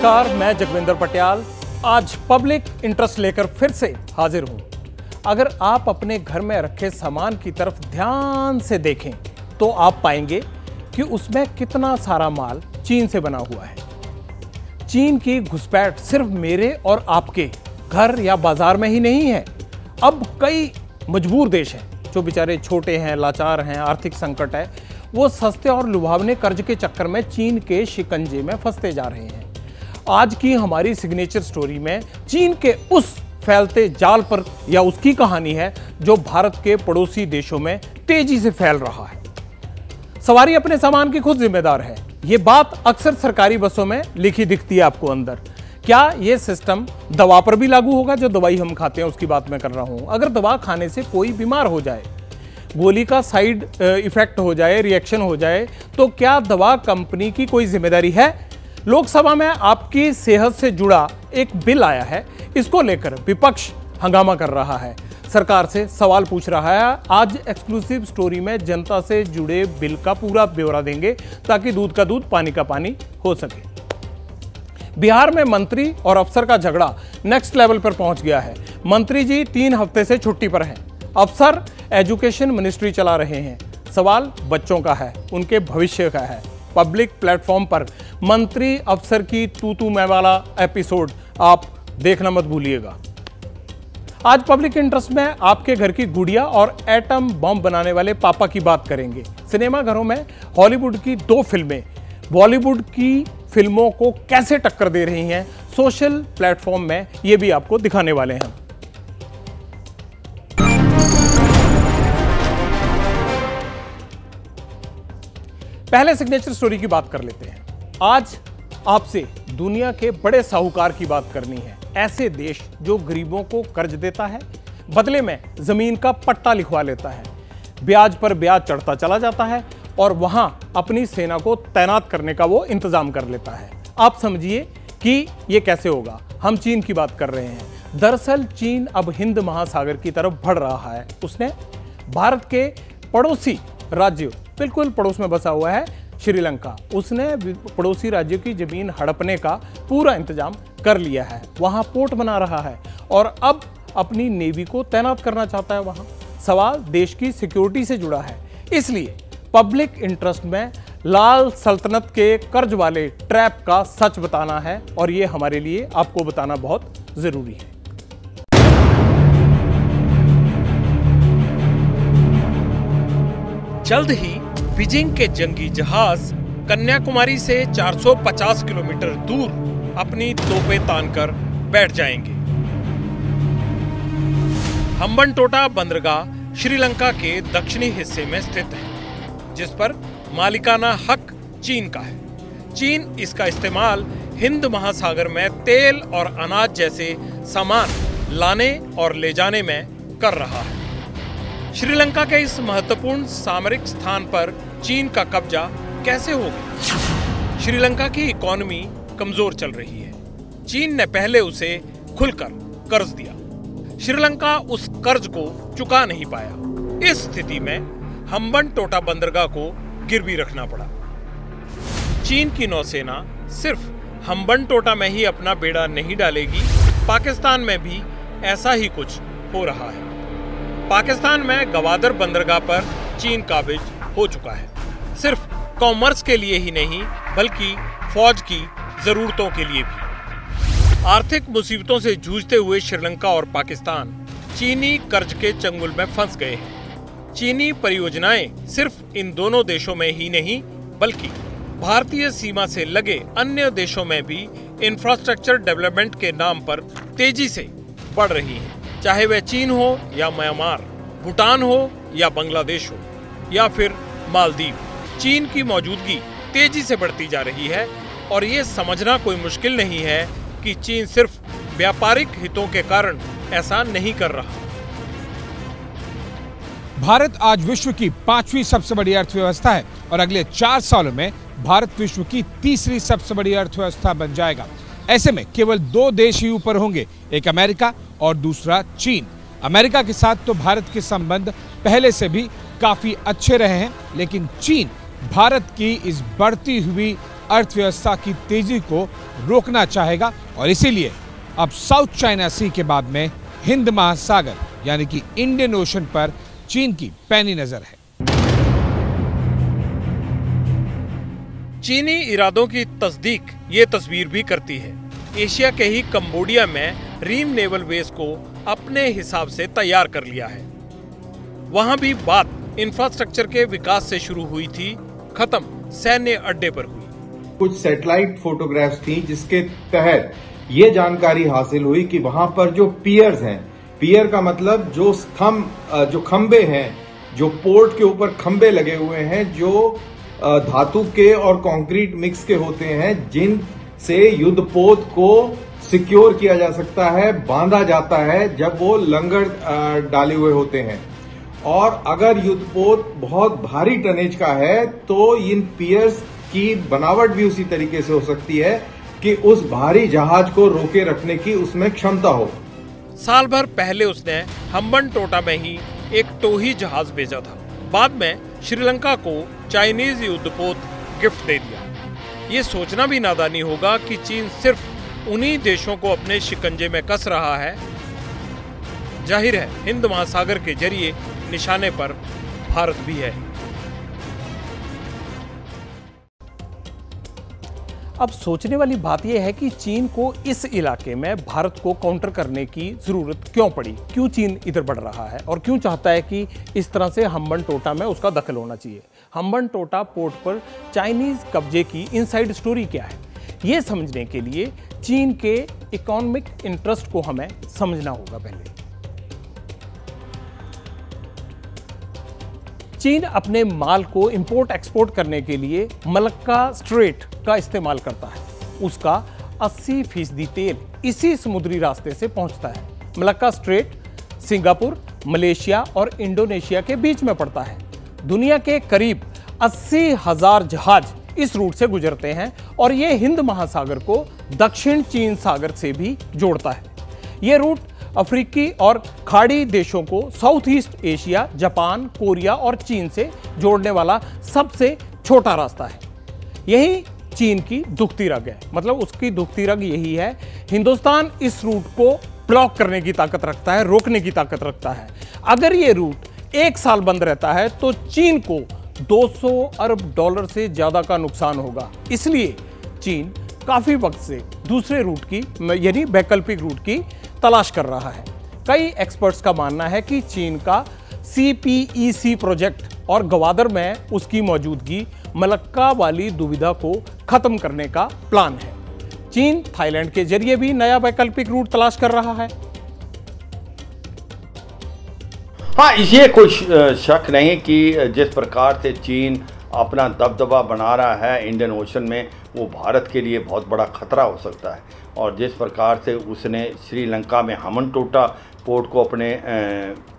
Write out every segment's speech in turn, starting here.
नमस्कार, मैं जगविंदर पटियाल। आज पब्लिक इंटरेस्ट लेकर फिर से हाजिर हूँ। अगर आप अपने घर में रखे सामान की तरफ़ ध्यान से देखें तो आप पाएँगे कि उसमें कितना सारा माल चीन से बना हुआ है। चीन की घुसपैठ सिर्फ़ मेरे और आपके घर या बाज़ार में ही नहीं है। अब कई मजबूर देश हैं, जो बेचारे छोटे हैं, लाचार हैं, आर्थिक संकट है, वो सस्ते और लुभावने कर्ज के चक्कर में चीन के शिकंजे में फंसते जा रहे हैं। आज की हमारी सिग्नेचर स्टोरी में चीन के उस फैलते जाल पर या उसकी कहानी है जो भारत के पड़ोसी देशों में तेज़ी से फैल रहा है। सवारी अपने सामान की खुद जिम्मेदार है। ये बात अक्सर सरकारी बसों में लिखी दिखती है आपको अंदर। क्या ये सिस्टम दवा पर भी लागू होगा जो दवाई हम खाते हैं, उसकी बात मैं कर रहा हूँ। अगर दवा खाने से कोई बीमार हो जाए, गोली का साइड इफ़ेक्ट हो जाए रिएक्शन हो जाए तो क्या दवा कंपनी की कोई ज़िम्मेदारी है? लोकसभा में आपकी सेहत से जुड़ा एक बिल आया है। इसको लेकर विपक्ष हंगामा कर रहा है। सरकार से सवाल पूछ रहा है, आज एक्सक्लूसिव स्टोरी में जनता से जुड़े बिल का पूरा ब्यौरा देंगे ताकि दूध का दूध, पानी का पानी हो सके। बिहार में मंत्री और अफसर का झगड़ा नेक्स्ट लेवल पर पहुँच गया है। मंत्री जी तीन हफ़्ते से छुट्टी पर हैं। अफसर एजुकेशन मिनिस्ट्री चला रहे हैं। सवाल बच्चों का है, उनके भविष्य का है। पब्लिक प्लेटफॉर्म पर। मंत्री अफसर की तू तू मैं वाला एपिसोड आप देखना मत भूलिएगा। आज पब्लिक इंटरेस्ट में आपके घर की गुड़िया और एटम बम बनाने वाले पापा की बात करेंगे। सिनेमा घरों में हॉलीवुड की दो फ़िल्में। बॉलीवुड की फ़िल्मों को कैसे टक्कर दे रही हैं, सोशल प्लेटफॉर्म में ये भी आपको दिखाने वाले हैं। पहले सिग्नेचर स्टोरी की बात कर लेते हैं। आज आपसे दुनिया के बड़े साहूकार की बात करनी है। ऐसे देश जो गरीबों को कर्ज देता है, बदले में ज़मीन का पट्टा लिखवा लेता है। ब्याज पर ब्याज चढ़ता चला जाता है और वहाँ अपनी सेना को तैनात करने का वो इंतज़ाम कर लेता है। आप समझिए कि ये कैसे होगा। हम चीन की बात कर रहे हैं। दरअसल चीन अब हिंद महासागर की तरफ़ बढ़ रहा है। उसने भारत के पड़ोसी राज्य बिल्कुल पड़ोस में बसा हुआ है श्रीलंका। उसने पड़ोसी राज्यों की ज़मीन हड़पने का पूरा इंतज़ाम कर लिया है। वहाँ पोर्ट बना रहा है और अब अपनी नेवी को तैनात करना चाहता है वहाँ। सवाल देश की सिक्योरिटी से जुड़ा है। इसलिए पब्लिक इंटरेस्ट में लाल सल्तनत के कर्ज वाले ट्रैप का सच बताना है और ये हमारे लिए आपको बताना बहुत ज़रूरी है। जल्द ही बीजिंग के जंगी जहाज़ कन्याकुमारी से 450 किलोमीटर दूर अपनी तोपे तानकर बैठ जाएँगे। हम्बन टोटा बंदरगाह श्रीलंका के दक्षिणी हिस्से में स्थित है, जिस पर मालिकाना हक चीन का है। चीन इसका इस्तेमाल हिंद महासागर में तेल और अनाज जैसे सामान लाने और ले जाने में कर रहा है। श्रीलंका के इस महत्वपूर्ण सामरिक स्थान पर चीन का कब्जा कैसे हो गया? श्रीलंका की इकोनॉमी कमज़ोर चल रही है। चीन ने पहले उसे खुलकर कर्ज दिया। श्रीलंका उस कर्ज को चुका नहीं पाया। इस स्थिति में हम्बन टोटा बंदरगाह को गिरवी रखना पड़ा। चीन की नौसेना सिर्फ़ हम्बन टोटा में ही अपना बेड़ा नहीं डालेगी, पाकिस्तान में भी ऐसा ही कुछ हो रहा है। पाकिस्तान में गवादर बंदरगाह पर चीन काबिज हो चुका है। सिर्फ़ कॉमर्स के लिए ही नहीं, बल्कि फौज की जरूरतों के लिए भी। आर्थिक मुसीबतों से जूझते हुए श्रीलंका और पाकिस्तान चीनी कर्ज के चंगुल में फंस गए हैं। चीनी परियोजनाएँ सिर्फ़ इन दोनों देशों में ही नहीं, बल्कि भारतीय सीमा से लगे अन्य देशों में भी इंफ्रास्ट्रक्चर डेवलपमेंट के नाम पर तेज़ी से बढ़ रही हैं। चाहे वह चीन हो या म्यांमार, भूटान हो या बांग्लादेश हो, या फिर मालदीव। चीन की मौजूदगी तेज़ी से बढ़ती जा रही है और ये समझना कोई मुश्किल नहीं है कि चीन सिर्फ़ व्यापारिक हितों के कारण ऐसा नहीं कर रहा। भारत आज विश्व की पांचवी सबसे बड़ी अर्थव्यवस्था है और अगले चार सालों में भारत विश्व की तीसरी सबसे बड़ी अर्थव्यवस्था बन जाएगा। ऐसे में केवल दो देश ही ऊपर होंगे, एक अमेरिका और दूसरा चीन। अमेरिका के साथ तो भारत के संबंध पहले से भी काफ़ी अच्छे रहे हैं, लेकिन चीन भारत की इस बढ़ती हुई अर्थव्यवस्था की तेज़ी को रोकना चाहेगा और इसीलिए अब साउथ चाइना सी के बाद में हिंद महासागर, यानी कि इंडियन ओशन पर चीन की पैनी नज़र है। चीनी इरादों की तस्दीक ये तस्वीर भी करती है। एशिया के ही कंबोडिया में रीम नेवल बेस को अपने हिसाब से तैयार कर लिया है। वहाँ भी बात इंफ्रास्ट्रक्चर के विकास से शुरू हुई थी खत्म, सैन्य अड्डे पर हुई। कुछ सैटेलाइट फोटोग्राफ्स थी जिसके तहत ये जानकारी हासिल हुई कि वहाँ पर जो पियर्स हैं, पियर का मतलब जो स्तंभ जो खंबे हैं, जो पोर्ट के ऊपर खंबे लगे हुए हैं, जो धातु के और कंक्रीट मिक्स के होते हैं, जिन से युद्धपोत को सिक्योर किया जा सकता है, बांधा जाता है जब वो लंगर डाले हुए होते हैं। और अगर युद्धपोत बहुत भारी टनेज का है तो इन पियर्स की बनावट भी उसी तरीके से हो सकती है कि उस भारी जहाज़ को रोके रखने की उसमें क्षमता हो। साल भर पहले उसने हम्बन टोटा में ही एक टोही जहाज़ भेजा था। बाद में श्रीलंका को चाइनीज़ युद्धपोत गिफ्ट दे दिया। ये सोचना भी नादानी होगा कि चीन सिर्फ़ उन्हीं देशों को अपने शिकंजे में कस रहा है। ज़ाहिर है, हिंद महासागर के ज़रिए निशाने पर भारत भी है। अब सोचने वाली बात यह है कि चीन को इस इलाके में भारत को काउंटर करने की ज़रूरत क्यों पड़ी? क्यों चीन इधर बढ़ रहा है? और क्यों चाहता है कि इस तरह से हम्बन टोटा में उसका दखल होना चाहिए? हम्बन टोटा पोर्ट पर चाइनीज़ कब्जे की इनसाइड स्टोरी क्या है? ये समझने के लिए चीन के इकोनॉमिक इंटरेस्ट को हमें समझना होगा पहले। चीन अपने माल को इंपोर्ट एक्सपोर्ट करने के लिए मलक्का स्ट्रेट का इस्तेमाल करता है। उसका 80 फ़ीसदी तेल इसी समुद्री रास्ते से पहुँचता है। मलक्का स्ट्रेट सिंगापुर, मलेशिया और इंडोनेशिया के बीच में पड़ता है। दुनिया के करीब अस्सी हज़ार जहाज़ इस रूट से गुजरते हैं और ये हिंद महासागर को दक्षिण चीन सागर से भी जोड़ता है। ये रूट अफ्रीकी और खाड़ी देशों को South East Asia Japan Korea और चीन से जोड़ने वाला सबसे छोटा रास्ता है। यही चीन की दुखती रग है। मतलब उसकी दुखती रग यही है, हिंदुस्तान इस रूट को ब्लॉक करने की ताकत रखता है, रोकने की ताकत रखता है। अगर ये रूट एक साल बंद रहता है तो चीन को 200 अरब डॉलर से ज़्यादा का नुकसान होगा। इसलिए चीन काफ़ी वक्त से दूसरे रूट की यानी वैकल्पिक रूट की तलाश कर रहा है। कई एक्सपर्ट्स का मानना है कि चीन का सी प्रोजेक्ट और गवादर में उसकी मौजूदगी मलक्का वाली दुविधा को खत्म करने का प्लान है। चीन थाईलैंड के ज़रिए भी नया वैकल्पिक रूट तलाश कर रहा है। हाँ ये कोई शक नहीं कि जिस प्रकार से चीन अपना दबदबा बना रहा है, इंडियन ओशन में, वो भारत के लिए बहुत बड़ा खतरा हो सकता है। और जिस प्रकार से उसने श्रीलंका में हमन टोटा पोर्ट को अपने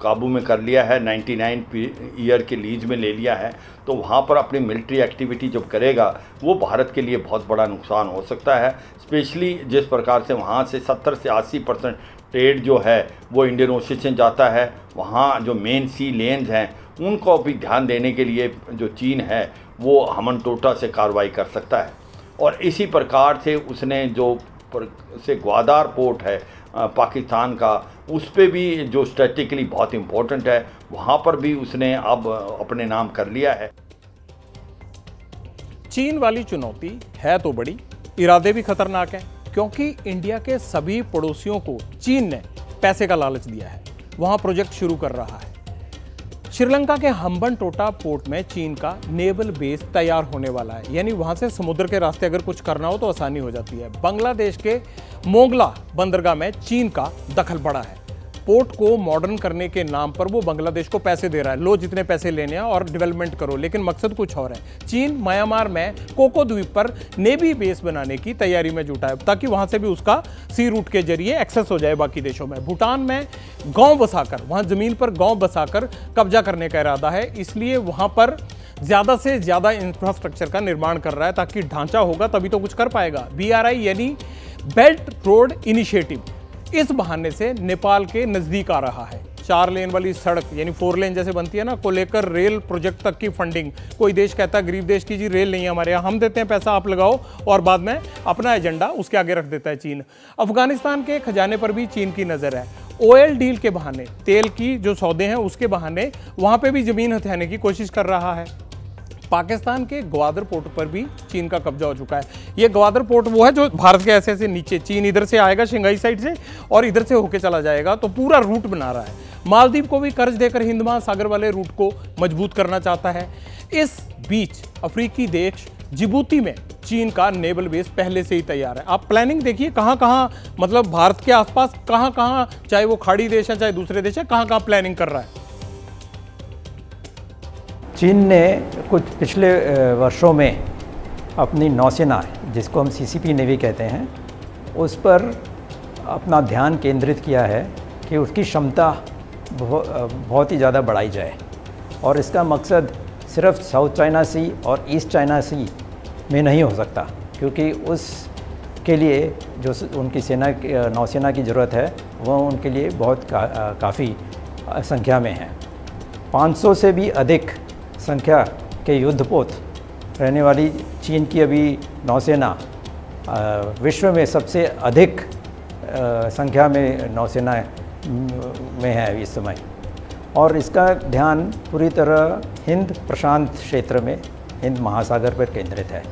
काबू में कर लिया है 99 ईयर के लीज में ले लिया है तो वहाँ पर अपनी मिलिट्री एक्टिविटी जब करेगा, वो भारत के लिए बहुत बड़ा नुकसान हो सकता है। स्पेशली जिस प्रकार से वहाँ से 70 से 80 परसेंट ट्रेड जो है, वो इंडियन ओशन जाता है, वहाँ जो मेन सी लेन्स हैं, उनको भी ध्यान देने के लिए जो चीन है, वो हमन टोटा से कार्रवाई कर सकता है। और इसी प्रकार से उसने जो से ग्वादार पोर्ट है पाकिस्तान का, उस पर भी जो स्ट्रेटिकली बहुत इम्पोर्टेंट है, वहाँ पर भी उसने अब अपने नाम कर लिया है। चीन वाली चुनौती है तो बड़ी, इरादे भी खतरनाक हैं, क्योंकि इंडिया के सभी पड़ोसियों को चीन ने पैसे का लालच दिया है। वहाँ प्रोजेक्ट शुरू कर रहा है। श्रीलंका के हम्बन टोटा पोर्ट में चीन का नेवल बेस तैयार होने वाला है। यानी वहाँ से समुद्र के रास्ते अगर कुछ करना हो तो आसानी हो जाती है। बांग्लादेश के मोंगला बंदरगाह में चीन का दखल बढ़ा है। पोर्ट को मॉडर्न करने के नाम पर वो बांग्लादेश को पैसे दे रहा है। लो जितने पैसे लेने हैं और डेवलपमेंट करो, लेकिन मकसद कुछ और है। चीन, म्यांमार में कोको द्वीप पर नेवी बेस बनाने की तैयारी में जुटा है, ताकि वहाँ से भी उसका सी रूट के ज़रिए एक्सेस हो जाए बाकी देशों में। भूटान में गाँव बसाकर, वहाँ ज़मीन पर गाँव बसाकर कब्जा करने का इरादा है, इसलिए वहाँ पर ज़्यादा से ज़्यादा इंफ्रास्ट्रक्चर का निर्माण कर रहा है, ताकि ढांचा होगा तभी तो कुछ कर पाएगा। बीआरआई यानी बेल्ट रोड इनिशिएटिव इस बहाने से नेपाल के नज़दीक आ रहा है। चार लेन वाली सड़क, यानी फोर लेन जैसे बनती है ना, को लेकर रेल प्रोजेक्ट तक की फंडिंग कोई देश कहता है, गरीब देश की जी, रेल नहीं है हमारे यहाँ, हम देते हैं पैसा, आप लगाओ। और बाद में अपना एजेंडा उसके आगे रख देता है चीन। अफ़गानिस्तान के खजाने पर भी चीन की नज़र है। ऑयल डील के बहाने, तेल की जो सौदे हैं, उसके बहाने वहाँ पे भी ज़मीन हथियाने की कोशिश कर रहा है। पाकिस्तान के ग्वादर पोर्ट पर भी चीन का कब्जा हो चुका है। ये ग्वादर पोर्ट वो है जो भारत के ऐसे ऐसे नीचे, चीन इधर से आएगा शंघाई साइड से, और इधर से होके चला जाएगा तो पूरा रूट बना रहा है। मालदीव को भी कर्ज देकर हिंद महासागर वाले रूट को मज़बूत करना चाहता है। इस बीच अफ्रीकी देश जिबूती में चीन का नेवल बेस पहले से ही तैयार है। आप प्लानिंग देखिए कहाँ कहाँ मतलब भारत के आसपास कहाँ कहाँ चाहे वो खाड़ी देश है, चाहे दूसरे देश है कहाँ कहाँ प्लानिंग कर रहा है। चीन ने कुछ पिछले वर्षों में अपनी नौसेना जिसको हम सीसीपी नेवी कहते हैं उस पर अपना ध्यान केंद्रित किया है कि उसकी क्षमता बहुत ही ज़्यादा बढ़ाई जाए। और इसका मकसद सिर्फ़ साउथ चाइना सी और ईस्ट चाइना सी में नहीं हो सकता क्योंकि उस के लिए जो उनकी सेना नौसेना की ज़रूरत है वह उनके लिए बहुत का, काफ़ी संख्या में है। 500 से भी अधिक संख्या के युद्धपोत रहने वाली चीन की अभी नौसेना विश्व में सबसे अधिक संख्या में नौसेना में है इस समय। और इसका ध्यान पूरी तरह हिंद प्रशांत क्षेत्र में हिंद महासागर पर केंद्रित है।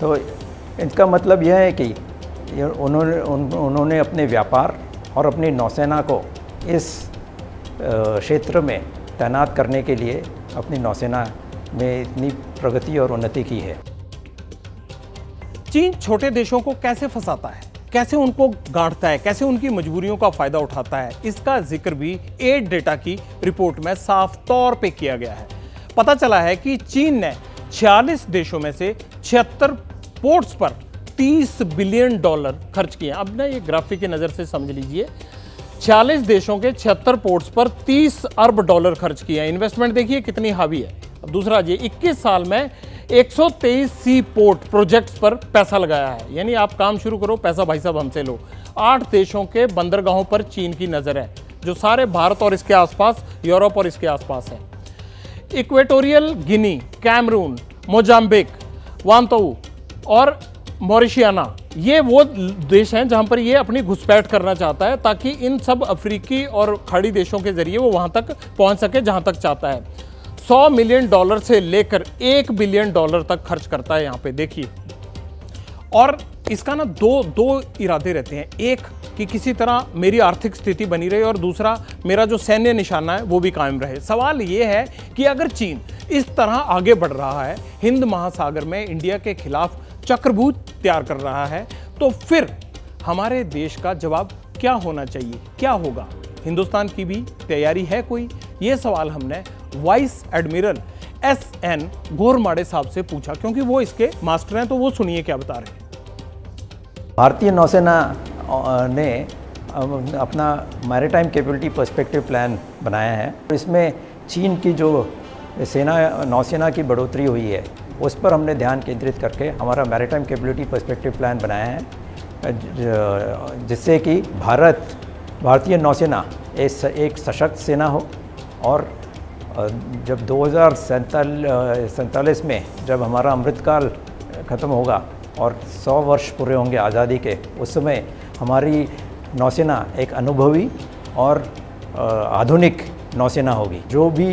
तो इसका मतलब यह है कि उन्होंने उन, उन्होंने अपने व्यापार और अपनी नौसेना को इस क्षेत्र में तैनात करने के लिए अपनी नौसेना में इतनी प्रगति और उन्नति की है। चीन छोटे देशों को कैसे फंसाता है? कैसे उनको गांठता है? कैसे उनकी मजबूरियों का फ़ायदा उठाता है? इसका ज़िक्र भी एड डेटा की रिपोर्ट में साफ़ तौर पे किया गया है। पता चला है कि चीन ने 46 देशों में से छिहत्तर पोर्ट्स पर 30 बिलियन डॉलर खर्च किए अब ना ये ग्राफिक की नज़र से समझ लीजिए 46 देशों के छिहत्तर पोर्ट्स पर 30 अरब डॉलर खर्च किए हैं। इन्वेस्टमेंट देखिए कितनी हावी है। अब दूसरा ये 21 साल में 123 सी पोर्ट प्रोजेक्ट्स पर पैसा लगाया है। यानी आप काम शुरू करो, पैसा भाई साहब हमसे लो। आठ देशों के बंदरगाहों पर चीन की नज़र है, जो सारे भारत और इसके आसपास, यूरोप और इसके आसपास है। Equatorial Guinea, Cameroon, Mozambique Vanuatu और मॉरिशियाना, ये वो देश हैं जहाँ पर ये अपनी घुसपैठ करना चाहता है ताकि इन सब अफ्रीकी और खाड़ी देशों के ज़रिए वो वहाँ तक पहुँच सके, जहाँ तक चाहता है। 100 मिलियन डॉलर से लेकर एक बिलियन डॉलर तक खर्च करता है यहाँ पे, देखिए। और इसका ना दो दो इरादे रहते हैं। एक, कि किसी तरह मेरी आर्थिक स्थिति बनी रहे और दूसरा, मेरा जो सैन्य निशाना है, वो भी कायम रहे। सवाल ये है कि अगर चीन इस तरह आगे बढ़ रहा है, हिंद महासागर में इंडिया के खिलाफ चक्रभूत तैयार कर रहा है तो फिर हमारे देश का जवाब क्या होना चाहिए? क्या होगा? हिंदुस्तान की भी तैयारी है कोई? ये सवाल हमने vice admiral S N Ghormade साहब से पूछा, क्योंकि वो इसके मास्टर हैं तो वो सुनिए क्या बता रहे हैं। भारतीय नौसेना ने अपना मैरिटाइम कैपेबिलिटी पर्सपेक्टिव प्लान बनाया है। इसमें चीन की जो सेना, नौसेना की बढ़ोतरी हुई है उस पर हमने ध्यान केंद्रित करके हमारा मैरिटाइम कैपेबिलिटी पर्सपेक्टिव प्लान बनाया है। जिससे कि भारत, भारतीय नौसेना एक सशक्त सेना हो और जब दो हज़ार सैंतालीस में जब हमारा अमृतकाल ख़त्म होगा और 100 वर्ष पूरे होंगे आज़ादी के, उस समय हमारी नौसेना एक अनुभवी और आधुनिक नौसेना होगी। जो भी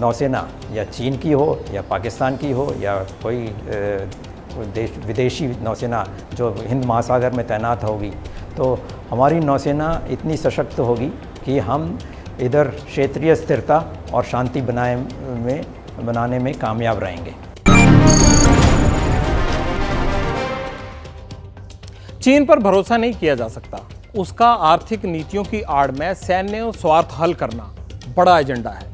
नौसेना, या चीन की हो, या पाकिस्तान की हो, या कोई देश, विदेशी नौसेना जो हिंद महासागर में तैनात होगी तो हमारी नौसेना इतनी सशक्त होगी कि हम इधर क्षेत्रीय स्थिरता और शांति बनाए, में, बनाने में कामयाब रहेंगे। चीन पर भरोसा नहीं किया जा सकता। उसका आर्थिक नीतियों की आड़ में सैन्य स्वार्थ हल करना बड़ा एजेंडा है।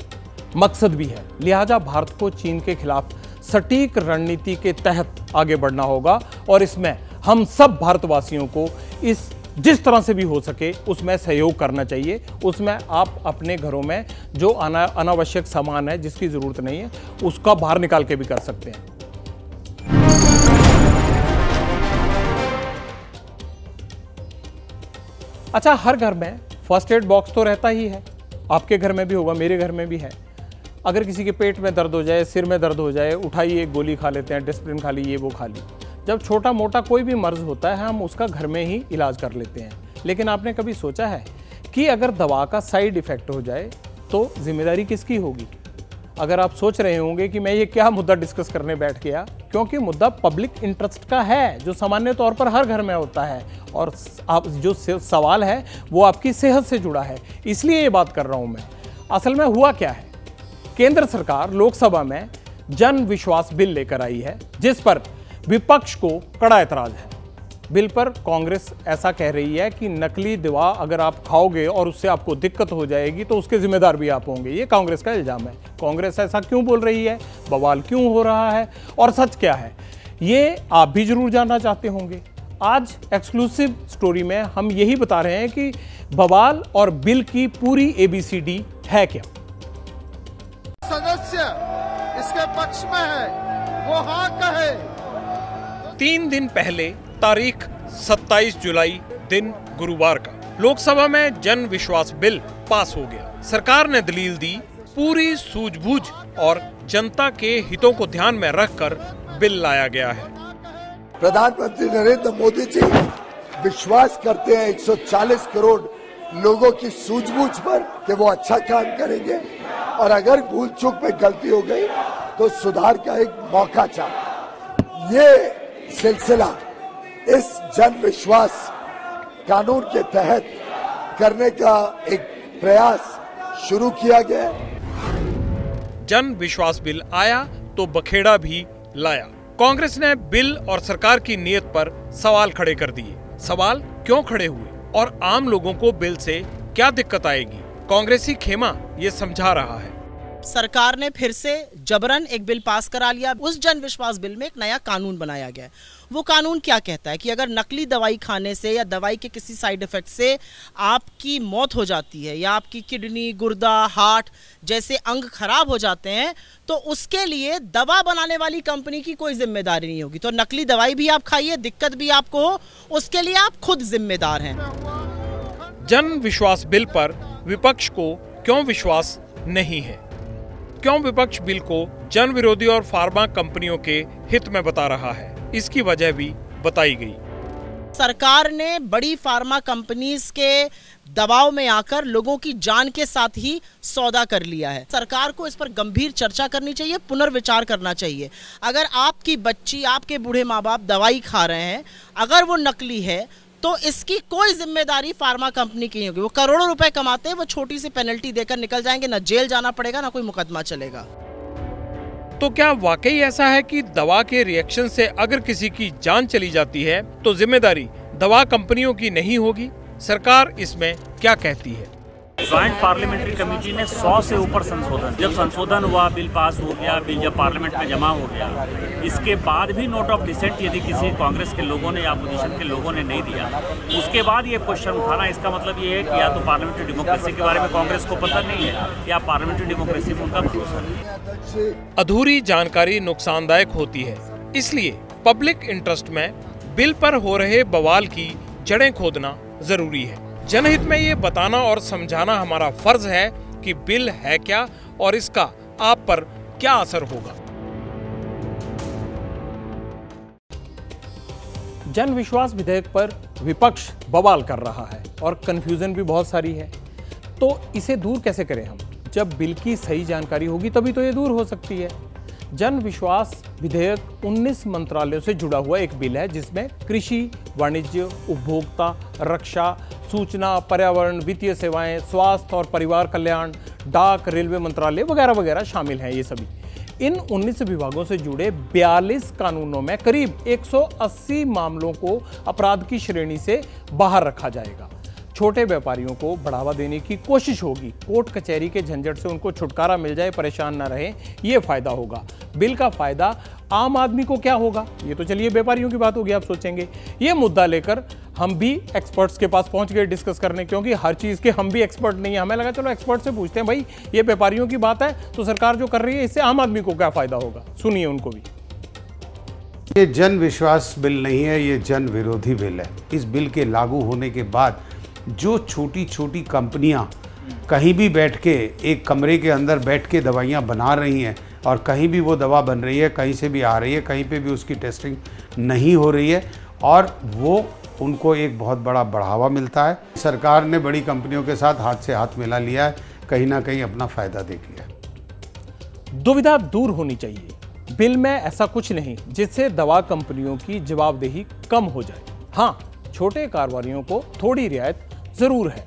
मकसद भी है। लिहाजा भारत को चीन के खिलाफ सटीक रणनीति के तहत आगे बढ़ना होगा और इसमें हम सब भारतवासियों को इस, जिस तरह से भी हो सके, उसमें सहयोग करना चाहिए। उसमें आप अपने घरों में जो अना, अनावश्यक सामान है, जिसकी ज़रूरत नहीं है, उसका बाहर निकाल के भी कर सकते हैं। अच्छा हर घर में फ़र्स्ट एड बॉक्स तो रहता ही है। आपके घर में भी होगा, मेरे घर में भी है। अगर किसी के पेट में दर्द हो जाए, सिर में दर्द हो जाए, उठाइए गोली खा लेते हैं डिस्प्रिन खा ली, ये वो खा ली। जब छोटा मोटा कोई भी मर्ज होता है, हम उसका घर में ही इलाज कर लेते हैं। लेकिन आपने कभी सोचा है कि अगर दवा का साइड इफ़ेक्ट हो जाए तो ज़िम्मेदारी किसकी होगी? अगर आप सोच रहे होंगे कि मैं ये क्या मुद्दा डिस्कस करने बैठ गया, क्योंकि मुद्दा पब्लिक इंटरेस्ट का है, जो सामान्य तौर पर हर घर में होता है, और आप, जो सवाल है, वो आपकी सेहत से जुड़ा है। इसलिए ये बात कर रहा हूँ मैं। असल में हुआ क्या है? केंद्र सरकार लोकसभा में जन विश्वास बिल लेकर आई है, जिस पर विपक्ष को कड़ा एतराज़ है। बिल पर कांग्रेस ऐसा कह रही है कि नकली दवा अगर आप खाओगे और उससे आपको दिक्कत हो जाएगी तो उसके जिम्मेदार भी आप होंगे। ये कांग्रेस का इल्ज़ाम है। कांग्रेस ऐसा क्यों बोल रही है? बवाल क्यों हो रहा है? और सच क्या है? ये आप भी ज़रूर जानना चाहते होंगे। आज एक्सक्लूसिव स्टोरी में हम यही बता रहे हैं कि बवाल और बिल की पूरी एबीसीडी है क्या? सदस्य इसके पक्ष में है वो हाँ कहे। तीन दिन पहले तारीख 27 जुलाई दिन गुरुवार का लोकसभा में जन विश्वास बिल पास हो गया। सरकार ने दलील दी पूरी सूझबूझ और जनता के हितों को ध्यान में रखकर बिल लाया गया है। प्रधानमंत्री नरेंद्र मोदी जी विश्वास करते हैं 140 करोड़ लोगों की सूझबूझ पर कि वो अच्छा काम करेंगे। और अगर भूल चूक में गलती हो गई तो सुधार का एक मौका चाह। ये सिलसिला इस जन विश्वास कानून के तहत करने का एक प्रयास शुरू किया गया। जन विश्वास बिल आया तो बखेड़ा भी लाया। कांग्रेस ने बिल और सरकार की नीयत पर सवाल खड़े कर दिए। सवाल क्यों खड़े हुए? और आम लोगों को बिल से क्या दिक्कत आएगी? कांग्रेसी खेमा ये समझा रहा है। सरकार ने फिर से जबरन एक बिल पास करा लिया। उस जन विश्वास बिल में एक नया कानून बनाया गया वो कानून क्या कहता है कि अगर नकली दवाई खाने से या दवाई के किसी साइड इफ़ेक्ट से आपकी मौत हो जाती है या आपकी किडनी, गुर्दा, हार्ट जैसे अंग खराब हो जाते हैं तो उसके लिए दवा बनाने वाली कंपनी की कोई ज़िम्मेदारी नहीं होगी। तो नकली दवाई भी आप खाइए, दिक्कत भी आपको हो, उसके लिए आप खुद जिम्मेदार हैं। जन विश्वास बिल पर विपक्ष को क्यों विश्वास नहीं है? क्यों विपक्ष बिल को जन विरोधी और फार्मा कंपनियों के हित में बता रहा है? इसकी वजह भी बताई गई। सरकार ने बड़ी फार्मा कंपनीज़ के दबाव में आकर लोगों की जान के साथ ही सौदा कर लिया है। सरकार को इस पर गंभीर चर्चा करनी चाहिए, पुनर्विचार करना चाहिए। अगर आपकी बच्ची, आपके बूढ़े माँ बाप दवाई खा रहे हैं, अगर वो नकली है तो इसकी कोई ज़िम्मेदारी फार्मा कंपनी की होगी। वो करोड़ों रुपए कमाते हैं, वो छोटी सी पेनल्टी देकर निकल जाएँगे। ना जेल जाना पड़ेगा, ना कोई मुकदमा चलेगा। तो क्या वाकई ऐसा है कि दवा के रिएक्शन से अगर किसी की जान चली जाती है तो ज़िम्मेदारी दवा कंपनियों की नहीं होगी? सरकार इसमें क्या कहती है? ज्वाइंट पार्लियामेंट्री कमेटी ने 100 से ऊपर संशोधन, जब संशोधन हुआ, बिल पास हो गया, बिल जब पार्लियामेंट में जमा हो गया, इसके बाद भी नोट ऑफ़ डिसेंट यदि किसी कांग्रेस के लोगों ने या अपोजिशन के लोगों ने नहीं दिया, उसके बाद ये क्वेश्चन उठाना इसका मतलब ये है कि या तो पार्लियामेंट्री डेमोक्रेसी के बारे में कांग्रेस को पता नहीं है, या पार्लियामेंट्री डेमोक्रेसी में उनका भरोसा नहीं अधूरी जानकारी नुकसानदायक होती है, इसलिए पब्लिक इंटरेस्ट में बिल पर हो रहे बवाल की जड़ें खोदना ज़रूरी है। जनहित में ये बताना और समझाना हमारा फ़र्ज़ है कि बिल है क्या और इसका आप पर क्या असर होगा। जन विश्वास विधेयक पर विपक्ष बवाल कर रहा है और कंफ्यूजन भी बहुत सारी है। तो इसे दूर कैसे करें हम? जब बिल की सही जानकारी होगी तभी तो ये दूर हो सकती है। जन विश्वास विधेयक 19 मंत्रालयों से जुड़ा हुआ एक बिल है, जिसमें कृषि, वाणिज्य, उपभोक्ता, रक्षा, सूचना, पर्यावरण, वित्तीय सेवाएँ, स्वास्थ्य और परिवार कल्याण, डाक, रेलवे मंत्रालय वगैरह वगैरह शामिल हैं ये सभी। इन 19 विभागों से जुड़े 42 कानूनों में करीब 180 मामलों को अपराध की श्रेणी से बाहर रखा जाएगा। छोटे व्यापारियों को बढ़ावा देने की कोशिश होगी। कोर्ट कचहरी के झंझट से उनको छुटकारा मिल जाए, परेशान ना रहे, ये फ़ायदा होगा। बिल का फ़ायदा आम आदमी को क्या होगा? ये तो चलिए व्यापारियों की बात होगी, आप सोचेंगे। ये मुद्दा लेकर हम भी एक्सपर्ट्स के पास पहुँच गए डिस्कस करने, क्योंकि हर चीज़ के हम भी एक्सपर्ट नहीं है। हमें लगा चलो एक्सपर्ट से पूछते हैं, भाई, ये व्यापारियों की बात है तो सरकार जो कर रही है, इससे आम आदमी को क्या फ़ायदा होगा? सुनिए उनको भी। ये जन विश्वास बिल नहीं है, ये जन विरोधी बिल है। इस बिल के लागू होने के बाद जो छोटी छोटी कंपनियाँ कहीं भी बैठ के, एक कमरे के अंदर बैठ के दवाइयाँ बना रही हैं और कहीं भी वो दवा बन रही है, कहीं से भी आ रही है, कहीं पे भी उसकी टेस्टिंग नहीं हो रही है और वो उनको एक बहुत बड़ा बढ़ावा मिलता है। सरकार ने बड़ी कंपनियों के साथ हाथ से हाथ मिला लिया है, कहीं ना कहीं अपना फ़ायदा देख लिया है। दुविधा दूर होनी चाहिए। बिल में ऐसा कुछ नहीं जिससे दवा कंपनियों की जवाबदेही कम हो जाए। हाँ छोटे कारोबारियों को थोड़ी रियायत ज़रूर है।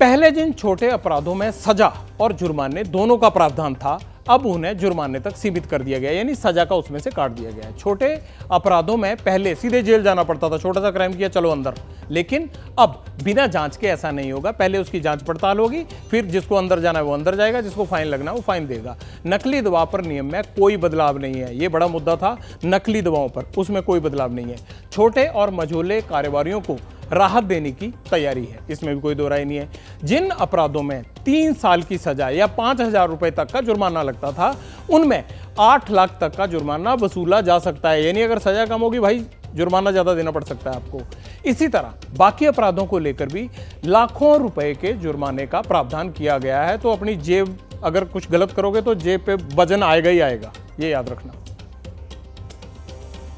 पहले जिन छोटे अपराधों में सजा और जुर्माने दोनों का प्रावधान था, अब उन्हें जुर्माने तक सीमित कर दिया गया यानी सजा का उसमें से काट दिया गया है। छोटे अपराधों में पहले सीधे जेल जाना पड़ता था, छोटा सा क्राइम किया, चलो अंदर। लेकिन अब बिना जाँच के ऐसा नहीं होगा, पहले उसकी जाँच पड़ताल होगी, फिर जिसको अंदर जाना है वो अंदर जाएगा, जिसको फाइन लगना है वो फाइन देगा। नकली दवा पर नियम में कोई बदलाव नहीं है, ये बड़ा मुद्दा था, नकली दवाओं पर, उसमें कोई बदलाव नहीं है। छोटे और मझोले कारोबारियों को राहत देने की तैयारी है। इसमें भी कोई दो नहीं है। जिन अपराधों में तीन साल की सजा या पाँच हज़ार रुपए तक का जुर्माना लगता था, उनमें आठ लाख तक का जुर्माना वसूला जा सकता है। यानी अगर सजा कम होगी भाई, जुर्माना ज़्यादा देना पड़ सकता है आपको। इसी तरह बाकी अपराधों को लेकर भी लाखों रुपए के जुर्माने का प्रावधान किया गया है। तो अपनी जेब अगर कुछ गलत करोगे तो जेब पे वज़न आएगा ही आएगा। ये याद रखना।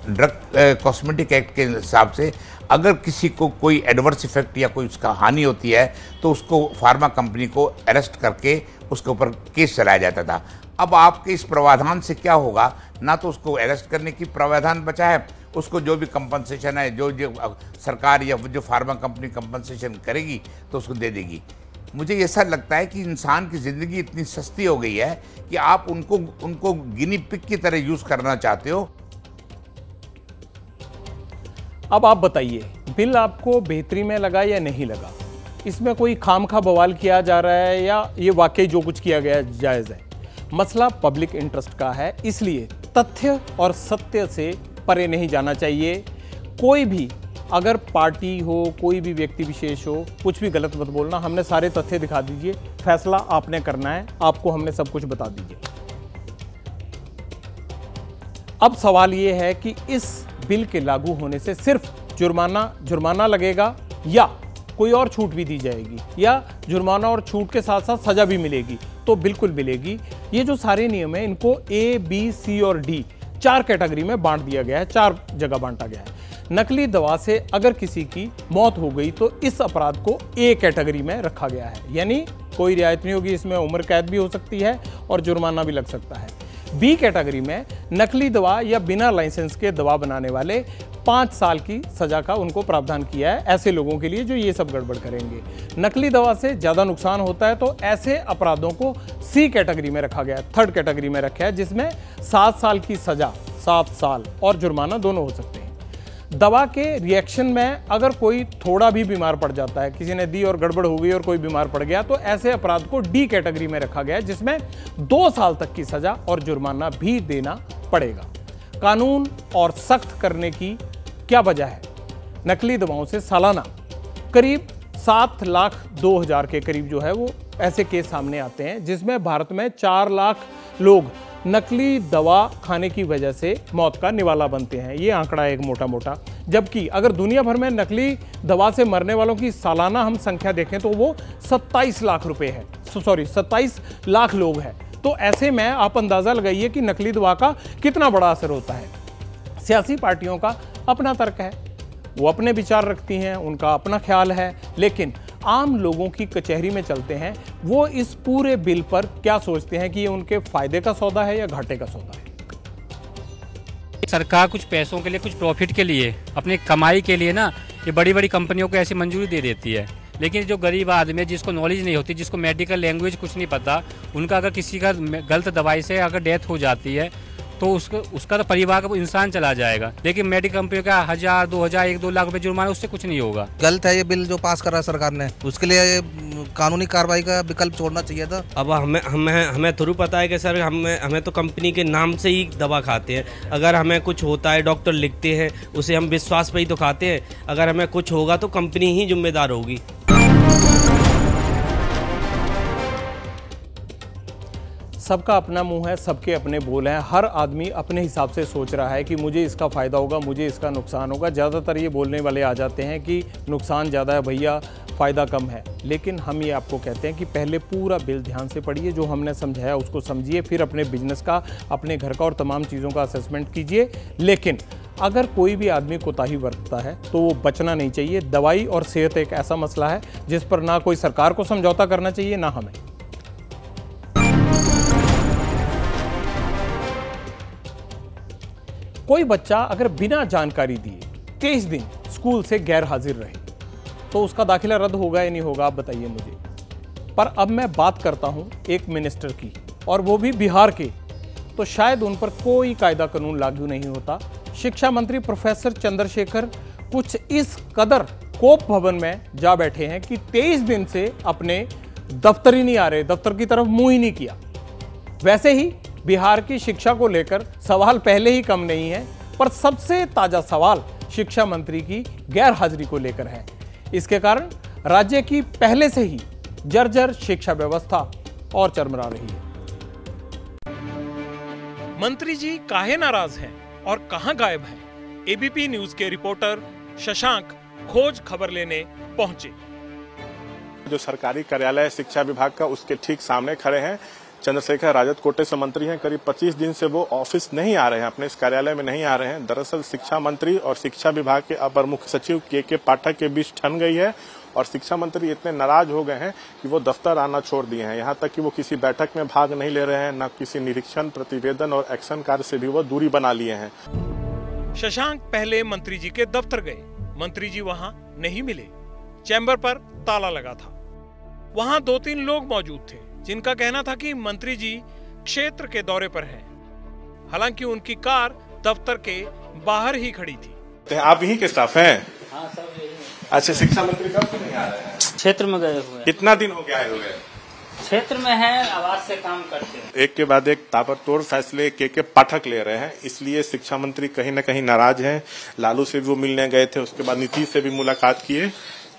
ड्रग कॉस्मेटिक एक्ट के हिसाब से अगर किसी को कोई एडवर्स इफ़ेक्ट या कोई उसका हानि होती है तो उसको फार्मा कंपनी को अरेस्ट करके उसके ऊपर केस चलाया जाता था। अब आपके इस प्रावधान से क्या होगा? ना तो उसको अरेस्ट करने की प्रावधान बचा है, उसको जो भी कंपनसेशन है, जो जो सरकार या जो फार्मा कंपनी कंपनसेशन करेगी तो उसको दे देगी। मुझे ऐसा लगता है कि इंसान की ज़िंदगी इतनी सस्ती हो गई है कि आप उनको उनको गिनी पिक की तरह यूज़ करना चाहते हो अब आप बताइए, बिल आपको बेहतरी में लगा या नहीं लगा? इसमें कोई खाम खा बवाल किया जा रहा है या ये वाकई जो कुछ किया गया जायज़ है? मसला पब्लिक इंटरेस्ट का है, इसलिए तथ्य और सत्य से परे नहीं जाना चाहिए। कोई भी, अगर पार्टी हो, कोई भी व्यक्ति विशेष हो, कुछ भी गलत मत बोलना, हमने सारे तथ्य दिखा दीजिए। फैसला आपने करना है, आपको हमने सब कुछ बता दीजिए। अब सवाल ये है कि इस बिल के लागू होने से सिर्फ़ जुर्माना जुर्माना लगेगा या कोई और छूट भी दी जाएगी, या जुर्माना और छूट के साथ साथ सजा भी मिलेगी तो बिल्कुल मिलेगी। ये जो सारे नियम हैं, इनको ए बी सी और डी चार कैटेगरी में बांट दिया गया है, चार जगह बांटा गया है। नकली दवा से अगर किसी की मौत हो गई तो इस अपराध को ए कैटेगरी में रखा गया है। यानी कोई रियायत नहीं होगी, इसमें उम्र कैद भी हो सकती है और जुर्माना भी लग सकता है। बी कैटेगरी में नकली दवा या बिना लाइसेंस के दवा बनाने वाले पाँच साल की सजा का उनको प्रावधान किया है ऐसे लोगों के लिए जो ये सब गड़बड़ करेंगे। नकली दवा से ज़्यादा नुकसान होता है तो ऐसे अपराधों को सी कैटेगरी में रखा गया है थर्ड कैटेगरी में रखा है, जिसमें सात साल की सजा, सात साल और जुर्माना दोनों हो सकते हैं। दवा के रिएक्शन में अगर कोई थोड़ा भी बीमार पड़ जाता है, किसी ने दी और गड़बड़ हो गई और कोई बीमार पड़ गया तो ऐसे अपराध को डी कैटेगरी में रखा गया जिसमें दो साल तक की सजा और जुर्माना भी देना पड़ेगा। कानून और सख्त करने की क्या वजह है? नकली दवाओं से सालाना। करीब सात लाख दो हज़ार के करीब जो है, वो ऐसे केस सामने आते हैं, जिसमें भारत में चार लाख लोग नकली दवा खाने की वजह से मौत का निवाला बनते हैं। ये आंकड़ा एक मोटा मोटा जबकि अगर दुनिया भर में नकली दवा से मरने वालों की सालाना हम संख्या देखें तो वो 27 लाख रुपए है। सॉरी 27 लाख लोग हैं। तो ऐसे में आप अंदाज़ा लगाइए कि नकली दवा का कितना बड़ा असर होता है। सियासी पार्टियों का अपना तर्क है। वो अपने विचार रखती हैं, उनका अपना ख्याल है। लेकिन आम लोगों की कचहरी में चलते हैं, वो इस पूरे बिल पर क्या सोचते हैं कि ये उनके फ़ायदे का सौदा है या घाटे का सौदा है? सरकार कुछ पैसों के लिए, कुछ प्रॉफिट के लिए, अपनी कमाई के लिए ना, ये बड़ी बड़ी कंपनियों को ऐसी मंजूरी दे देती है। लेकिन जो गरीब आदमी है, जिसको नॉलेज नहीं होती, जिसको मेडिकल लैंग्वेज कुछ नहीं पता, उनका अगर किसी का गलत दवाई से अगर डेथ हो जाती है तो उसका उसका तो परिवार का इंसान चला जाएगा। लेकिन मेडिकल कंपनी का हज़ार दो हज़ार एक दो लाख रुपए जुर्माना उससे कुछ नहीं होगा। गलत है ये बिल जो पास कर रहा है सरकार ने। उसके लिए कानूनी कार्रवाई का विकल्प छोड़ना चाहिए था। अब हमें हमें हमें थ्रू पता है कि सर हमें हमें तो कंपनी के नाम से ही दवा खाते हैं। अगर हमें कुछ होता है डॉक्टर लिखते हैं उसे हम विश्वास पर ही तो खाते हैं। अगर हमें कुछ होगा तो कंपनी ही जिम्मेदार होगी। सबका अपना मुँह है, सबके अपने बोल हैं। हर आदमी अपने हिसाब से सोच रहा है कि मुझे इसका फ़ायदा होगा, मुझे इसका नुकसान होगा। ज़्यादातर ये बोलने वाले आ जाते हैं कि नुकसान ज़्यादा है भैया, फ़ायदा कम है। लेकिन हम ये आपको कहते हैं कि पहले पूरा बिल ध्यान से पढ़िए, जो हमने समझाया उसको समझिए, फिर अपने बिज़नेस का, अपने घर का और तमाम चीज़ों का असेसमेंट कीजिए। लेकिन अगर कोई भी आदमी कोताही बरतता है तो वो बचना नहीं चाहिए। दवाई और सेहत एक ऐसा मसला है, जिस पर ना कोई सरकार को समझौता करना चाहिए, ना हमें। कोई बच्चा अगर बिना जानकारी दिए तेईस दिन स्कूल से गैर हाजिर रहे तो उसका दाखिला रद्द होगा या नहीं होगा, आप बताइए मुझे। पर अब मैं बात करता हूँ एक मिनिस्टर की, और वो भी बिहार के तो शायद उन पर कोई कायदा कानून लागू नहीं होता। शिक्षा मंत्री प्रोफेसर चंद्रशेखर कुछ इस कदर कोप भवन में जा बैठे हैं कि 23 दिन से अपने दफ्तर ही नहीं आ रहे, दफ्तर की तरफ़ मुँह ही नहीं किया। वैसे ही बिहार की शिक्षा को लेकर सवाल पहले ही कम नहीं है पर सबसे ताज़ा सवाल शिक्षा मंत्री की गैर हाजिरी को लेकर है। इसके कारण राज्य की पहले से ही जर्जर शिक्षा व्यवस्था और चरमरा रही है। मंत्री जी काहे नाराज़ हैं और कहाँ गायब हैं? एबीपी न्यूज़ के रिपोर्टर शशांक खोज खबर लेने पहुँचे। जो सरकारी कार्यालय शिक्षा विभाग का उसके ठीक सामने खड़े हैं चंद्रशेखर राजद कोटे से मंत्री हैं। करीब 25 दिन से वो ऑफ़िस नहीं आ रहे हैं, अपने इस कार्यालय में नहीं आ रहे हैं। दरअसल शिक्षा मंत्री और शिक्षा विभाग के अपर मुख्य सचिव के के पाठक के बीच ठन गई है और शिक्षा मंत्री इतने नाराज़ हो गए हैं कि वो दफ्तर आना छोड़ दिए हैं। यहाँ तक कि वो किसी बैठक में भाग नहीं ले रहे हैं, न किसी निरीक्षण, प्रतिवेदन और एक्शन कार्य से भी वो दूरी बना लिए हैं। शशांक पहले मंत्री जी के दफ्तर गए। मंत्री जी वहाँ नहीं मिले। चैम्बर पर ताला लगा था। वहाँ दो तीन लोग मौजूद थे। जिनका कहना था कि मंत्री जी क्षेत्र के दौरे पर हैं। हालाँकि उनकी कार दफ्तर के बाहर ही खड़ी थी। तो आप यहीं के स्टाफ हैं? अच्छा शिक्षा मंत्री कब से नहीं आ रहे हैं? क्षेत्र में गए हुए कितना दिन हो गया आए हुए? क्षेत्र में है आवाज़ से काम करते हैं। एक के बाद एक ताबड़तोड़ फैसले के के पाठक ले रहे हैं इसलिए शिक्षा मंत्री कहीं न कहीं नाराज़ हैं। लालू से भी वो मिलने गए थे उसके बाद नीतीश से भी मुलाकात किए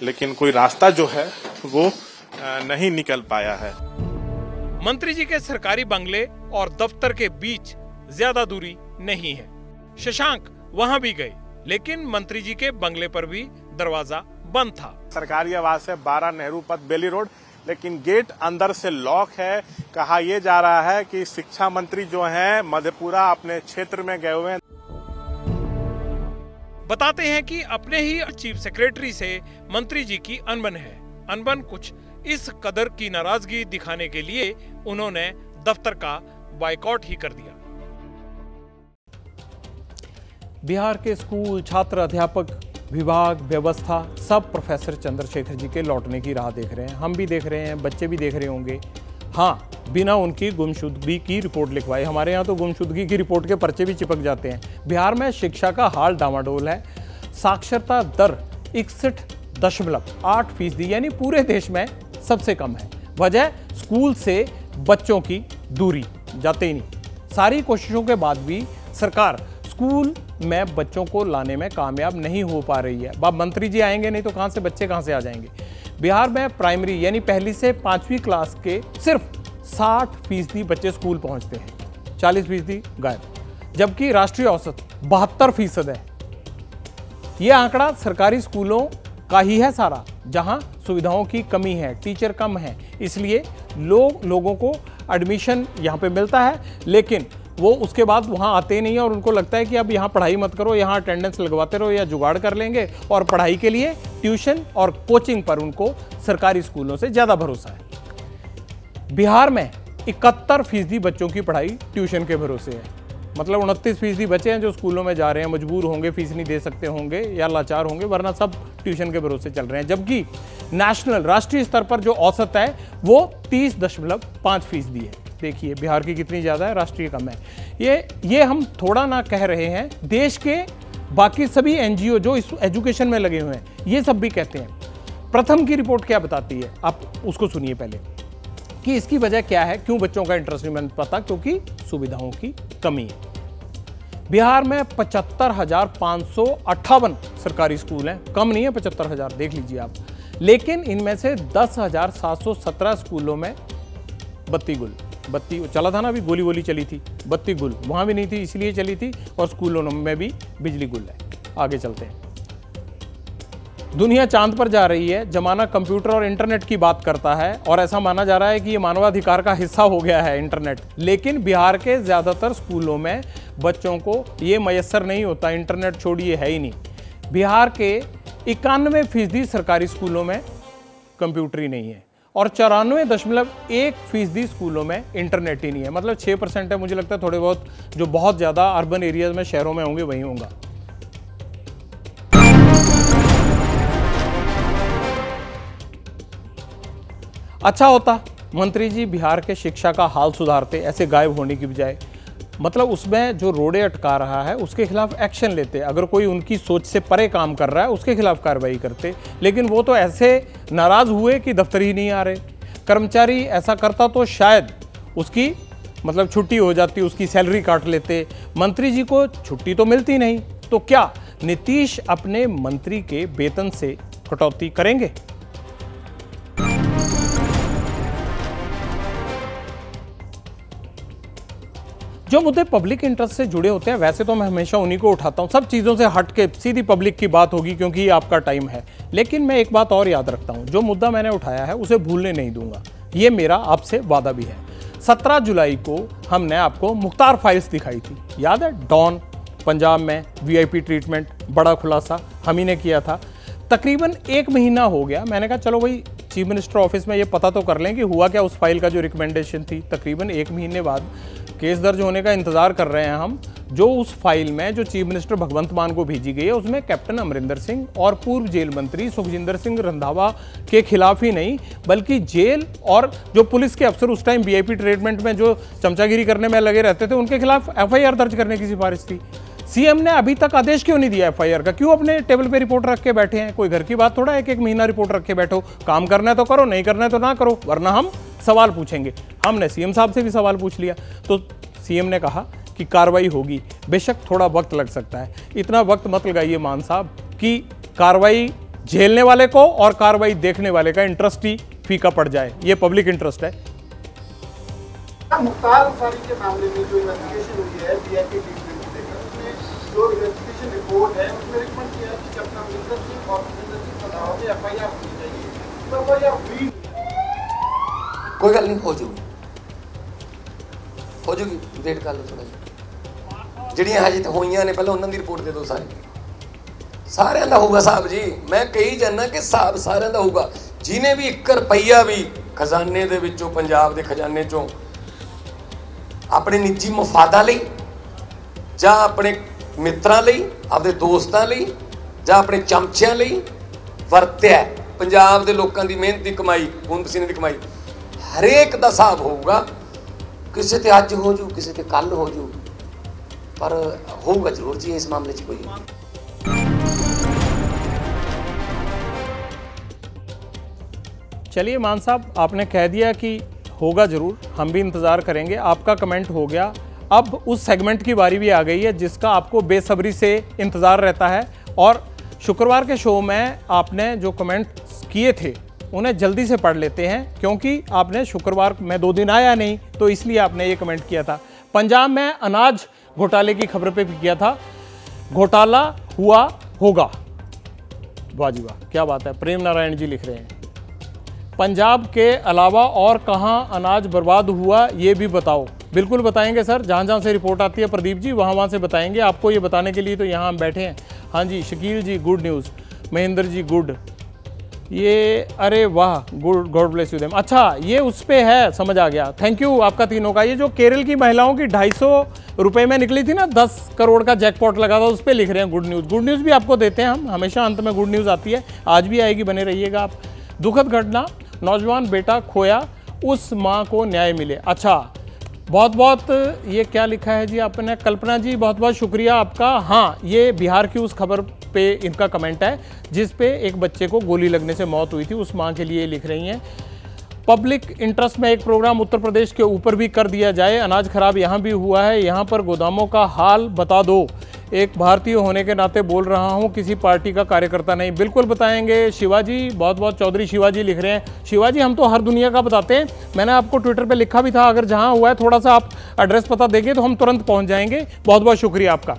लेकिन कोई रास्ता जो है वो नहीं निकल पाया है। मंत्री जी के सरकारी बंगले और दफ्तर के बीच ज़्यादा दूरी नहीं है। शशांक वहाँ भी गए लेकिन मंत्री जी के बंगले पर भी दरवाज़ा बंद था। सरकारी आवास है बारह नेहरू पथ बेली रोड लेकिन गेट अंदर से लॉक है। कहा यह जा रहा है कि शिक्षा मंत्री जो हैं मधेपुरा अपने क्षेत्र में गए हुए हैं। बताते हैं कि अपने ही चीफ सेक्रेटरी से मंत्री जी की अनबन है। अनबन कुछ इस कदर की नाराज़गी दिखाने के लिए उन्होंने दफ्तर का बाइकआउट ही कर दिया। बिहार के स्कूल, छात्र अध्यापक, विभाग, व्यवस्था, सब प्रोफेसर चंद्रशेखर जी के लौटने की राह देख रहे हैं। हम भी देख रहे हैं, बच्चे भी देख रहे होंगे। हाँ बिना उनकी गुमशुदगी की रिपोर्ट लिखवाई। हमारे यहाँ तो गुमशुदगी की रिपोर्ट के पर्चे भी चिपक जाते हैं। बिहार में शिक्षा का हाल डामाडोल है। साक्षरता दर इकसठ दशमलव आठ फ़ीसदी, यानी पूरे देश में सबसे कम है। वजह, स्कूल से बच्चों की दूरी जाते ही नहीं। सारी कोशिशों के बाद भी सरकार स्कूल में बच्चों को लाने में कामयाब नहीं हो पा रही है। बाब मंत्री जी आएँगे नहीं तो कहाँ से बच्चे कहाँ से आ जाएँगे? बिहार में प्राइमरी यानी पहली से पांचवी क्लास के सिर्फ़ 60 फ़ीसदी बच्चे स्कूल पहुँचते हैं। 40 फ़ीसदी गायब। जबकि राष्ट्रीय औसत बहत्तर फ़ीसद है। यह आंकड़ा सरकारी स्कूलों का ही है सारा, जहाँ सुविधाओं की कमी है टीचर कम है। इसलिए लोग, लोगों को एडमिशन यहाँ पे मिलता है, लेकिन वो उसके बाद वहाँ आते नहीं है और उनको लगता है कि अब यहाँ पढ़ाई मत करो, यहाँ अटेंडेंस लगवाते रहो या जुगाड़ कर लेंगे और पढ़ाई के लिए ट्यूशन और कोचिंग पर उनको सरकारी स्कूलों से ज़्यादा भरोसा है। बिहार में इकहत्तर फ़ीसदी बच्चों की पढ़ाई ट्यूशन के भरोसे है। मतलब उनतीस फ़ीसदी बच्चे हैं जो स्कूलों में जा रहे हैं, मजबूर होंगे, फ़ीस नहीं दे सकते होंगे या लाचार होंगे, वरना सब ट्यूशन के भरोसे चल रहे हैं। जबकि नेशनल, राष्ट्रीय स्तर पर जो औसत है, वो तीस दशमलव पाँच फ़ीसदी है। देखिए, बिहार की कितनी ज़्यादा है, राष्ट्रीय कम है। ये ये हम थोड़ा ना कह रहे हैं, देश के बाकी सभी एनजीओ जो इस एजुकेशन में लगे हुए हैं, ये सब भी कहते हैं। प्रथम की रिपोर्ट क्या बताती है? आप उसको सुनिए पहले। कि इसकी वजह क्या है, क्यों बच्चों का इंटरेस्ट नहीं बन पाता, क्योंकि सुविधाओं की कमी है। बिहार में पचहत्तर हज़ार पाँच सौ अट्ठावन सरकारी स्कूल हैं। कम नहीं है, पचहत्तर हज़ार, देख लीजिए आप। लेकिन इनमें से दस हज़ार सात सौ सत्रह स्कूलों में बत्ती गुल बत्ती, चला था ना अभी गोली वोली चली थी बत्ती गुल वहाँ भी नहीं थी, इसलिए चली थी, और स्कूलों में भी बिजली गुल है। आगे चलते हैं। दुनिया चाँद पर जा रही है, जमाना कंप्यूटर और इंटरनेट की बात करता है, और ऐसा माना जा रहा है कि ये मानवाधिकार का हिस्सा हो गया है इंटरनेट। लेकिन बिहार के ज़्यादातर स्कूलों में बच्चों को ये मैसर नहीं होता, इंटरनेट छोड़िए है ही नहीं। बिहार के इक्यानवे फ़ीसदी सरकारी स्कूलों में कंप्यूटर ही नहीं है और चौरानवे दशमलव एक फ़ीसदी स्कूलों में इंटरनेट ही नहीं है। मतलब छः परसेंट है, मुझे लगता है थोड़े बहुत जो बहुत ज़्यादा अर्बन एरियाज़ में शहरों में होंगे, वहीं होंगे। अच्छा होता, मंत्री जी, बिहार के शिक्षा का हाल सुधारते, ऐसे गायब होने की बजाय। मतलब उसमें जो रोड़े अटका रहा है, उसके खिलाफ एक्शन लेते अगर कोई उनकी सोच से परे काम कर रहा है, उसके खिलाफ कार्रवाई करते लेकिन वो तो ऐसे नाराज़ हुए कि दफ्तर ही नहीं आ रहे। कर्मचारी ऐसा करता तो शायद उसकी मतलब छुट्टी हो जाती, उसकी सैलरी काट लेते। मंत्री जी को छुट्टी तो मिलती नहीं। तो क्या नीतीश अपने मंत्री के वेतन से कटौती करेंगे? जो मुद्दे पब्लिक इंटरेस्ट से जुड़े होते हैं, वैसे तो मैं हमेशा उन्हीं को उठाता हूँ। सब चीज़ों से हट के सीधी पब्लिक की बात होगी क्योंकि ये आपका टाइम है। लेकिन मैं एक बात और याद रखता हूँ, जो मुद्दा मैंने उठाया है, उसे भूलने नहीं दूँगा। ये मेरा आपसे वादा भी है। सत्रह जुलाई को हमने आपको मुख्तार फाइल्स दिखाई थी। याद है? डॉन, पंजाब में वीआईपी ट्रीटमेंट बड़ा खुलासा हम ही ने किया था। तकरीबन एक महीना हो गया। मैंने कहा, चलो भाई, चीफ मिनिस्टर ऑफ़िस में ये पता तो कर लें कि हुआ क्या उस फ़ाइल का जो रिकमेंडेशन थी, तकरीबन एक महीने बाद। केस दर्ज होने का इंतज़ार कर रहे हैं हम, जो उस फ़ाइल में जो चीफ मिनिस्टर भगवंत मान को भेजी गई है, उसमें कैप्टन अमरिंदर सिंह और पूर्व जेल मंत्री सुखजिंदर सिंह रंधावा के खिलाफ ही नहीं, बल्कि जेल और जो पुलिस के अफसर उस टाइम वीआईपी ट्रीटमेंट में जो चमचागिरी करने में लगे रहते थे, उनके खिलाफ एफआईआर दर्ज करने की सिफारिश थी। सीएम ने अभी तक आदेश क्यों नहीं दिया एफआईआर का? क्यों अपने टेबल पे रिपोर्ट रख के बैठे हैं? कोई घर की बात थोड़ा एक एक महीना रिपोर्ट रख के बैठो? काम करना है तो करो, नहीं करना है तो ना करो, वरना हम सवाल पूछेंगे। हमने सीएम साहब से भी सवाल पूछ लिया। तो सीएम ने कहा कि कार्रवाई होगी। बेशक थोड़ा वक्त लग सकता है। इतना वक्त मत लगाइए मान साहब कि कार्रवाई झेलने वाले को और कार्रवाई देखने वाले का इंटरेस्ट ही फीका पड़ जाए। ये पब्लिक इंटरेस्ट है। मुख्तार अंसारी के मामले में जो इन्वेस्टिगेशन हुई है जो इन्वेस्टिगेशन रिपोर्ट है उसमें रिकमेंड किया है कि कैप्टन अमरिंदर सिंह और सुखिंदर सिंह रंधावा पे एफआईआर होनी चाहिए तो एफआईआर हुई ਕੋਈ ਗੱਲ ਨਹੀਂ ਹੋ ਜੂਗੀ ਹੋ ਜੂਗੀ ਵੇਟ ਕਰ ਲਓ ਥੋੜਾ ਜਿਹਾ ਜਿਹੜੀਆਂ ਹਜੇ ਤੇ ਹੋਈਆਂ ਨੇ ਪਹਿਲਾਂ ਉਹਨਾਂ ਦੀ ਰਿਪੋਰਟ ਦੇ ਦਿਓ ਸਾਰੀ ਸਾਰਿਆਂ ਦਾ ਹੋਊਗਾ ਸਾਹਿਬ ਜੀ ਮੈਂ ਕਹੀ ਜਾਂਦਾ ਕਿ ਹਿਸਾਬ ਸਾਰਿਆਂ ਦਾ ਹੋਊਗਾ ਜਿਨੇ ਵੀ 1 ਰੁਪਈਆ ਵੀ ਖਜ਼ਾਨੇ ਦੇ ਵਿੱਚੋਂ ਪੰਜਾਬ ਦੇ ਖਜ਼ਾਨੇ ਚੋਂ ਆਪਣੇ ਨਿੱਜੀ ਮਫਾਦਾਂ ਲਈ ਜਾਂ ਆਪਣੇ ਮਿੱਤਰਾਂ ਲਈ ਆਪਦੇ ਦੋਸਤਾਂ ਲਈ ਜਾਂ ਆਪਣੇ ਚਮਚਿਆਂ ਲਈ ਵਰਤਿਆ ਪੰਜਾਬ ਦੇ ਲੋਕਾਂ ਦੀ ਮਿਹਨਤ ਦੀ ਕਮਾਈ ਖੂਨ ਪਸੀਨੇ ਦੀ ਕਮਾਈ ਹਰੇਕ ਦਾ ਹਿਸਾਬ ਹੋਊਗਾ ਕਿਸੇ ਤੇ ਅੱਜ ਹੋ ਜੂ ਕਿਸੇ ਤੇ ਕੱਲ ਹੋ ਜੂ ਪਰ ਹੋਊਗਾ ਜ਼ਰੂਰ ਜੀ ਇਸ ਮਾਮਲੇ 'ਚ ਕੋਈ चलिए मान साहब आपने कह दिया कि होगा जरूर हम भी इंतज़ार करेंगे आपका कमेंट हो गया अब उस सेगमेंट की बारी भी आ गई है जिसका आपको बेसब्री से इंतज़ार रहता है और शुक्रवार के शो में आपने जो कमेंट किए थे, उन्हें जल्दी से पढ़ लेते हैं क्योंकि आपने शुक्रवार में दो दिन आया नहीं तो इसलिए आपने ये कमेंट किया था। पंजाब में अनाज घोटाले की खबर पे भी किया था। घोटाला हुआ होगा। वाह जी वाह, क्या बात है, प्रेम नारायण जी लिख रहे हैं। पंजाब के अलावा और कहाँ अनाज बर्बाद हुआ, ये भी बताओ। बिल्कुल बताएँगे सर जहाँ जहाँ से रिपोर्ट आती है प्रदीप जी वहाँ वहाँ से बताएँगे। आपको ये बताने के लिए तो यहाँ हम बैठे हैं। हाँ जी, Shakeel ji good news Mahendra ji good ये, अरे वाह good God bless you them अच्छा ये उस पर है, समझ आ गया। थैंक यू आपका तीनों का। ये जो केरल की महिलाओं की ढाई सौ रुपये में निकली थी ना, दस करोड़ का जैकपॉट लगा था, उस पर लिख रहे हैं गुड न्यूज़ गुड न्यूज़ भी आपको देते हैं हम, हमेशा अंत में गुड न्यूज़ आती है। आज भी आएगी, बने रहिएगा आप। दुखद घटना, नौजवान बेटा खोया, उस माँ को न्याय मिले। अच्छा बहुत बहुत ये क्या लिखा है जी आपने? कल्पना जी बहुत बहुत शुक्रिया आपका। हाँ ये बिहार की उस खबर पे इनका कमेंट है, जिस पे एक बच्चे को गोली लगने से मौत हुई थी, उस माँ के लिए लिख रही हैं। पब्लिक इंटरेस्ट में एक प्रोग्राम उत्तर प्रदेश के ऊपर भी कर दिया जाए। अनाज खराब यहाँ भी हुआ है। यहाँ पर गोदामों का हाल बता दो। एक भारतीय होने के नाते बोल रहा हूँ, किसी पार्टी का कार्यकर्ता नहीं। बिल्कुल बताएँगे शिवाजी। बहुत बहुत चौधरी शिवाजी लिख रहे हैं। शिवाजी, हम तो हर दुनिया का बताते हैं। मैंने आपको ट्विटर पे लिखा भी था, अगर जहाँ हुआ है, थोड़ा सा आप एड्रेस पता देंगे तो हम तुरंत पहुँच जाएँगे। बहुत बहुत शुक्रिया आपका।